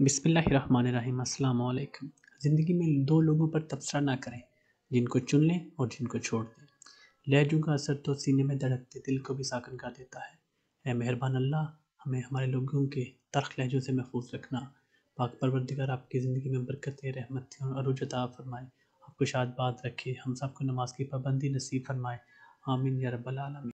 बिस्मिल्लाहिर्रहमानिर्रहीम अस्सलाम ज़िंदगी में दो लोगों पर तबसरा ना करें, जिनको चुन लें और जिनको छोड़ दें। लहजों का असर तो सीने में धड़कते दिल को भी साकन कर देता है। ए मेहरबान अल्लाह, हमें हमारे लोगों के तर्क लहजों से महफूज रखना। पाक परवरदिगार, आपकी ज़िंदगी में बरकत रहमत और अरुजता फरमाए। आपको शाद बात रखे, हम सबको नमाज़ की पाबंदी नसीब फरमाए। आमीन या रब्बल आलमीन।